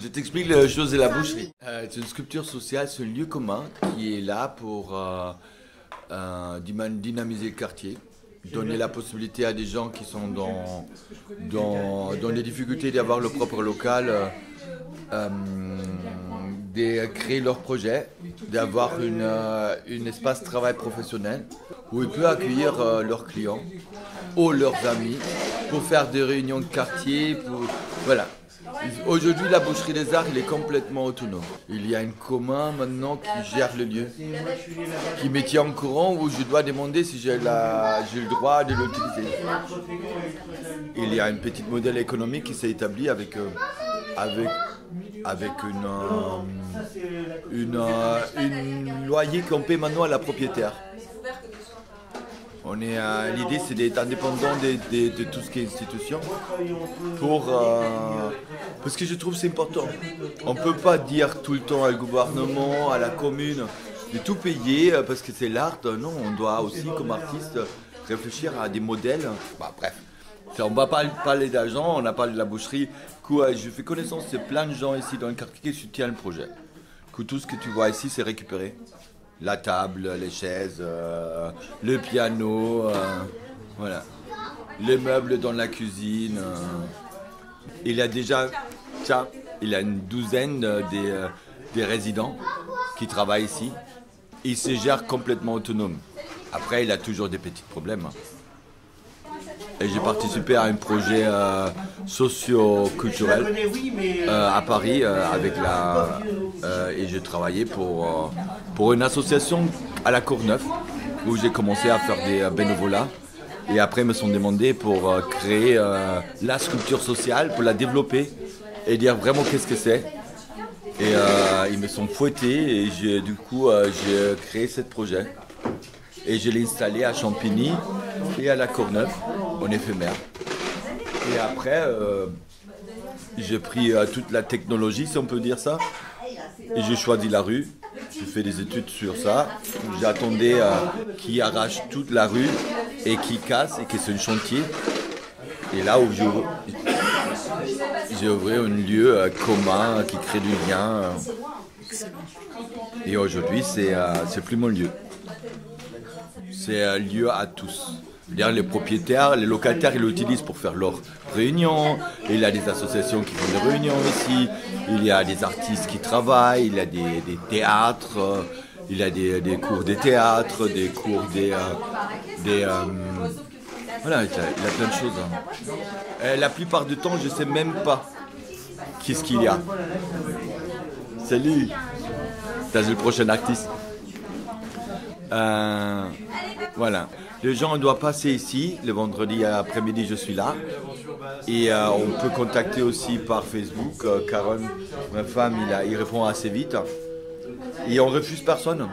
Je t'explique la chose de la boucherie. Euh, c'est une sculpture sociale, c'est un lieu commun qui est là pour euh, euh, dynamiser le quartier, donner la possibilité à des gens qui sont dans, dans, des difficultés d'avoir leur propre local, de créer leur projet, d'avoir une, un espace de travail professionnel où ils peuvent accueillir leurs clients ou leurs amis pour faire des réunions de quartier. Pour, voilà. Aujourd'hui, la boucherie des arts, il est complètement autonome. Il y a un commun maintenant qui gère le lieu, qui me tient en courant où je dois demander si j'ai le droit de l'utiliser. Il y a un petit modèle économique qui s'est établi avec, euh, avec, avec une, euh, une, euh, une loyer qu'on paie maintenant à la propriétaire. On l'idée, c'est d'être indépendant de, tout ce qui est institution euh, parce que je trouve c'est important. On peut pas dire tout le temps au gouvernement, à la commune de tout payer euh, parce que c'est l'art. Non, on doit aussi comme artiste réfléchir à des modèles. Bah, bref. On ne va pas parler d'argent, on a parlé de la boucherie. Quoi, je fais connaissance de plein de gens ici dans le quartier qui soutiennent le projet. Tout ce que tu vois ici, c'est récupéré la table, les chaises, euh, le piano, euh, voilà. Les meubles dans la cuisine. Euh. Il a déjà, une douzaine des, des résidents qui travaillent ici. Il se gère complètement autonome. Après, il a toujours des petits problèmes. Et j'ai participé à un projet euh, socio-culturel euh, à Paris euh, avec la et j'ai travaillé pour pour une association à la Courneuve où j'ai commencé à faire des bénévolats. Et après ils me sont demandés pour créer la sculpture sociale pour la développer et dire vraiment qu'est-ce que c'est. Et ils me sont fouettés et du coup j'ai créé ce projet et je l'ai installé à Champigny et à la Courneuve en éphémère. Et après, euh, j'ai pris euh, toute la technologie, si on peut dire ça, et j'ai choisi la rue. J'ai fait des études sur ça. J'attendais euh, qui arrache toute la rue et qui casse et qui c'est un chantier. Et là où j'ai ouvert un lieu commun qui crée du lien. Et aujourd'hui, c'est plus mon lieu. C'est un lieu à tous les propriétaires, les locataires, ils l'utilisent pour faire leurs réunions. Il y a des associations qui font des réunions ici. Il y a des artistes qui travaillent. Il y a des, théâtres. Il y a des, cours de théâtre, des cours des... Euh, des euh, voilà, il y, a, plein de choses. Hein. la plupart du temps, je ne sais même pas qu'est-ce qu'il y a. Salut T'as le prochain artiste? Euh, voilà. Les gens doivent passer ici. Le vendredi après-midi, je suis là. Et euh, on peut contacter aussi par Facebook. Euh, Karen, ma femme, il, il répond assez vite. Et on refuse personne.